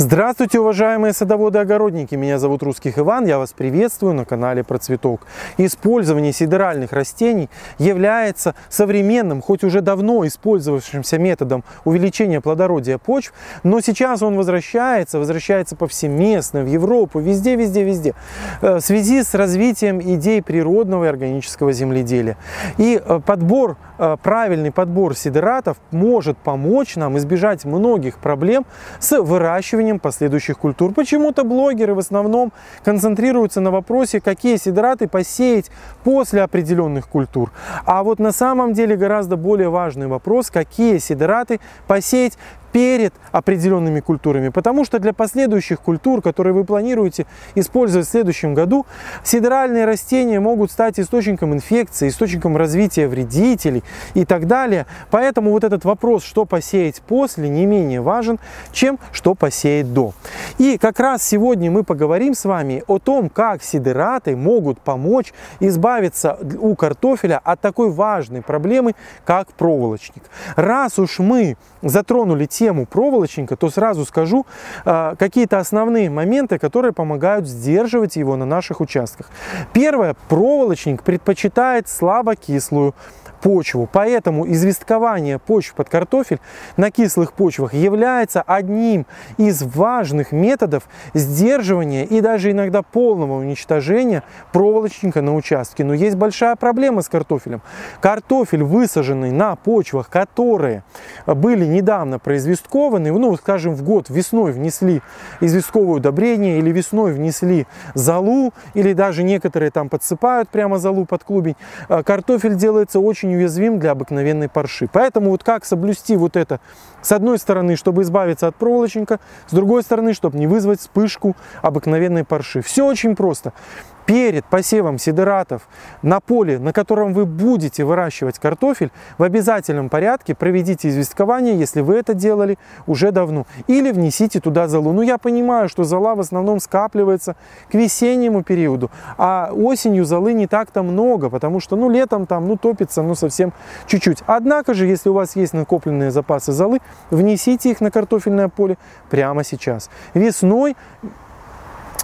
Здравствуйте, уважаемые садоводы-огородники! Меня зовут Русских Иван, я вас приветствую на канале Про Цветок. Использование сидеральных растений является современным, хоть уже давно использовавшимся методом увеличения плодородия почв, но сейчас он возвращается, возвращается повсеместно, в Европу, везде, везде, везде, э, в связи с развитием идей природного и органического земледелия. И э, подбор, правильный подбор сидератов может помочь нам избежать многих проблем с выращиванием последующих культур. Почему-то блогеры в основном концентрируются на вопросе, какие сидраты посеять после определенных культур. А вот на самом деле гораздо более важный вопрос, какие сидраты посеять перед определенными культурами, потому что для последующих культур, которые вы планируете использовать в следующем году, сидеральные растения могут стать источником инфекции, источником развития вредителей и так далее. Поэтому вот этот вопрос, что посеять после, не менее важен, чем что посеять до. И как раз сегодня мы поговорим с вами о том, как сидераты могут помочь избавиться у картофеля от такой важной проблемы, как проволочник. Раз уж мы затронули тему проволочника, то сразу скажу э, какие-то основные моменты, которые помогают сдерживать его на наших участках. Первое, проволочник предпочитает слабокислую почву. Поэтому известкование почв под картофель на кислых почвах является одним из важных методов сдерживания и даже иногда полного уничтожения проволочника на участке. Но есть большая проблема с картофелем. Картофель, высаженный на почвах, которые были недавно произвесткованы, ну, скажем, в год весной внесли известковое удобрение или весной внесли залу, или даже некоторые там подсыпают прямо залу под клубень, э, картофель делается очень уязвим для обыкновенной парши. Поэтому вот как соблюсти вот это, с одной стороны, чтобы избавиться от проволочника, с другой стороны, чтобы не вызвать вспышку обыкновенной парши. Все очень просто перед посевом сидератов на поле, на котором вы будете выращивать картофель, в обязательном порядке проведите известкование, если вы это делали уже давно. Или внесите туда золу. Ну, я понимаю, что зола в основном скапливается к весеннему периоду, а осенью золы не так-то много, потому что, ну, летом там, ну, топится, ну, совсем чуть-чуть. Однако же, если у вас есть накопленные запасы золы, внесите их на картофельное поле прямо сейчас. Весной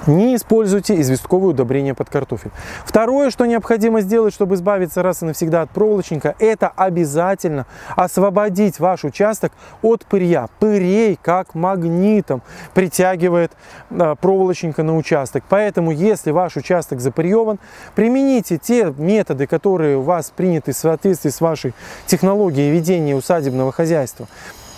не используйте известковое удобрение под картофель. Второе, что необходимо сделать, чтобы избавиться раз и навсегда от проволочника, это обязательно освободить ваш участок от пырья. Пырей как магнитом притягивает э, проволочника на участок. Поэтому, если ваш участок запырьеван, примените те методы, которые у вас приняты в соответствии с вашей технологией ведения усадебного хозяйства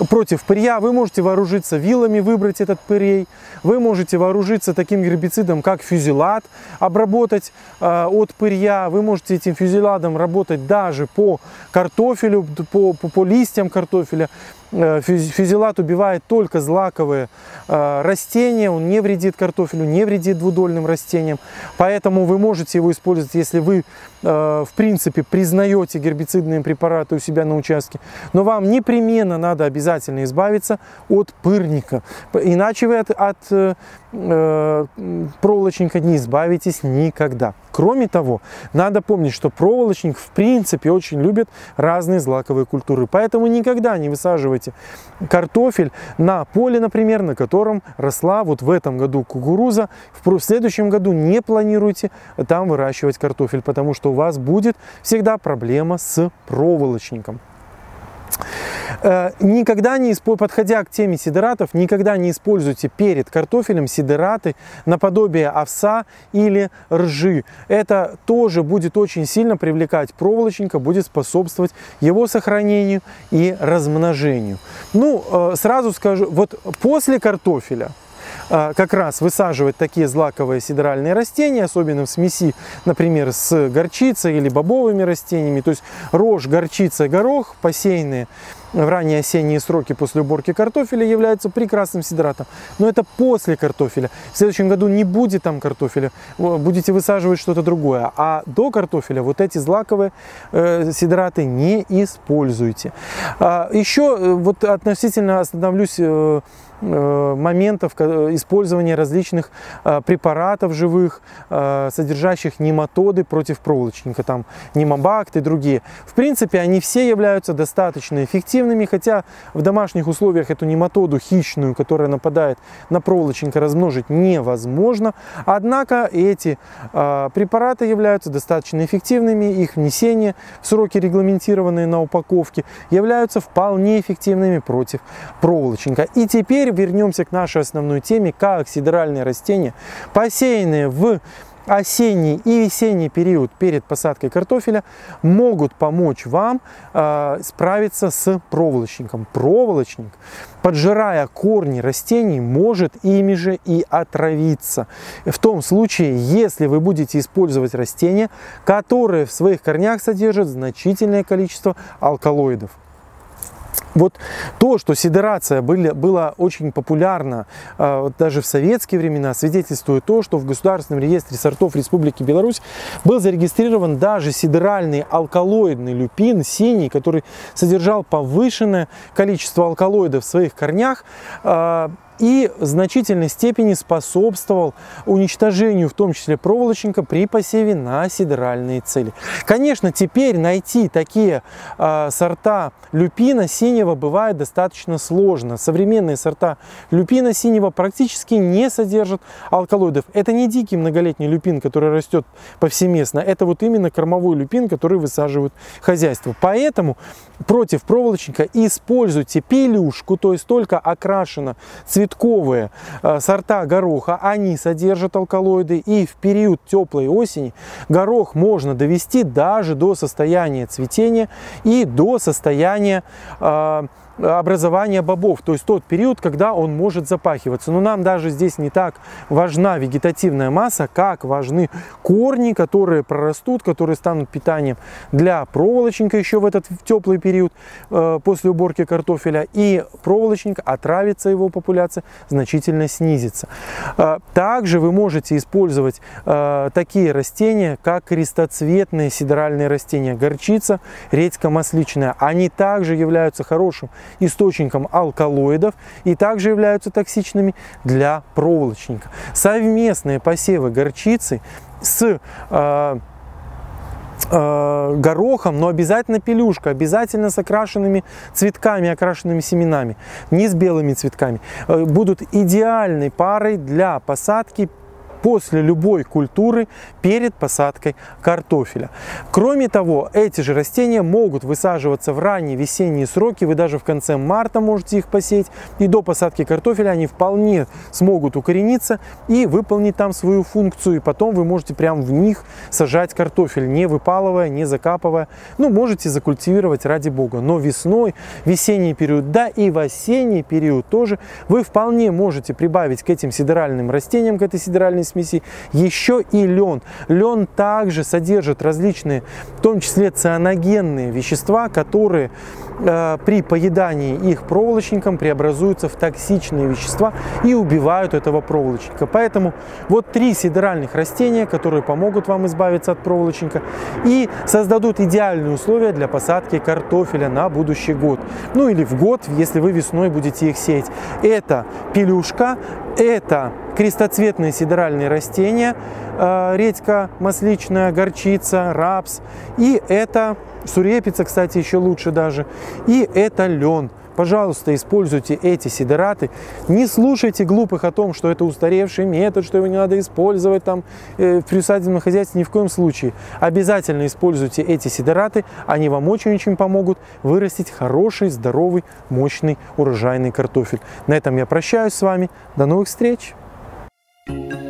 против пырья, вы можете вооружиться вилами, выбрать этот пырей, вы можете вооружиться таким гербицидом, как фюзелат, обработать э, от пырья, вы можете этим фюзеладом работать даже по картофелю, по, по, по листьям картофеля, фюзелат убивает только злаковые э, растения, он не вредит картофелю, не вредит двудольным растениям. Поэтому вы можете его использовать, если вы, э, в принципе, признаете гербицидные препараты у себя на участке. Но вам непременно надо обязательно избавиться от пырника. Иначе вы от, от э, проволочника не избавитесь никогда. Кроме того, надо помнить, что проволочник в принципе очень любит разные злаковые культуры. Поэтому никогда не высаживайте картофель на поле, например, на котором росла вот в этом году кукуруза. В следующем году не планируйте там выращивать картофель, потому что у вас будет всегда проблема с проволочником. Э, никогда не подходя к теме сидератов, никогда не используйте перед картофелем сидераты наподобие овса или ржи. Это тоже будет очень сильно привлекать проволочника, будет способствовать его сохранению и размножению. Ну, э, сразу скажу, вот после картофеля как раз высаживать такие злаковые сидеральные растения, особенно в смеси, например, с горчицей или бобовыми растениями, то есть рожь, горчица, горох посеянные в ранние осенние сроки после уборки картофеля являются прекрасным сидратом. Но это после картофеля. В следующем году не будет там картофеля, будете высаживать что-то другое. А до картофеля вот эти злаковые э, сидраты не используйте. А, еще э, вот относительно остановлюсь э, Э, моментов использования различных э, препаратов живых, содержащих нематоды против проволочника, там немобакт и другие. В принципе, они все являются достаточно эффективными эффективными, хотя в домашних условиях эту нематоду хищную, которая нападает на проволочника, размножить невозможно. Однако эти э, препараты являются достаточно эффективными, их внесение в сроки, регламентированные на упаковке, являются вполне эффективными против проволочника. И теперь вернемся к нашей основной теме, как сидеральные растения, посеянные в осенний и весенний период перед посадкой картофеля могут помочь вам э, справиться с проволочником. Проволочник, поджирая корни растений, может ими же и отравиться. В том случае, если вы будете использовать растения, которые в своих корнях содержат значительное количество алкалоидов. Вот то, что сидерация были, была очень популярна э, даже в советские времена, свидетельствует то, что в Государственном реестре сортов Республики Беларусь был зарегистрирован даже сидеральный алкалоидный люпин синий, который содержал повышенное количество алкалоидов в своих корнях. Э, и в значительной степени способствовал уничтожению, в том числе проволочника, при посеве на сидеральные цели. Конечно, теперь найти такие э, сорта люпина синего бывает достаточно сложно. Современные сорта люпина синего практически не содержат алкалоидов. Это не дикий многолетний люпин, который растет повсеместно, это вот именно кормовой люпин, который высаживают хозяйства. Поэтому против проволочника используйте пелюшку, то есть только окрашено цветковые э, сорта гороха, они содержат алкалоиды. И в период теплой осени горох можно довести даже до состояния цветения и до состояния э, um, образования бобов, то есть тот период, когда он может запахиваться. Но нам даже здесь не так важна вегетативная масса, как важны корни, которые прорастут, которые станут питанием для проволочника еще в этот теплый период э, после уборки картофеля. И проволочник отравится, его популяция значительно снизится. Э, также вы можете использовать э, такие растения, как крестоцветные сидеральные растения, горчица, редька масличная. Они также являются хорошим источником алкалоидов и также являются токсичными для проволочника. Совместные посевы горчицы с э, э, горохом, но обязательно пелюшка, обязательно с окрашенными цветками, окрашенными семенами, не с белыми цветками, э, будут идеальной парой для посадки после любой культуры перед посадкой картофеля. Кроме того, эти же растения могут высаживаться в ранние весенние сроки, вы даже в конце марта можете их посеять, и до посадки картофеля они вполне смогут укорениться и выполнить там свою функцию, и потом вы можете прямо в них сажать картофель, не выпалывая, не закапывая. Ну, можете закультивировать ради бога, но весной, весенний период, да и в осенний период тоже вы вполне можете прибавить к этим сидеральным растениям, к этой сидеральной смеси, еще и лен. Лен также содержит различные, в том числе цианогенные вещества, которые при поедании их проволочником преобразуются в токсичные вещества и убивают этого проволочника. Поэтому вот три сидеральных растения, которые помогут вам избавиться от проволочника и создадут идеальные условия для посадки картофеля на будущий год. Ну или в год, если вы весной будете их сеять. Это пелюшка, это крестоцветные сидеральные растения, э, редька масличная, горчица, рапс. И это сурепица, кстати, еще лучше даже. И это лен. Пожалуйста, используйте эти сидераты. Не слушайте глупых о том, что это устаревший метод, что его не надо использовать там э, в приусадебном хозяйстве. Ни в коем случае. Обязательно используйте эти сидераты. Они вам очень-очень помогут вырастить хороший, здоровый, мощный урожайный картофель. На этом я прощаюсь с вами. До новых встреч! thank you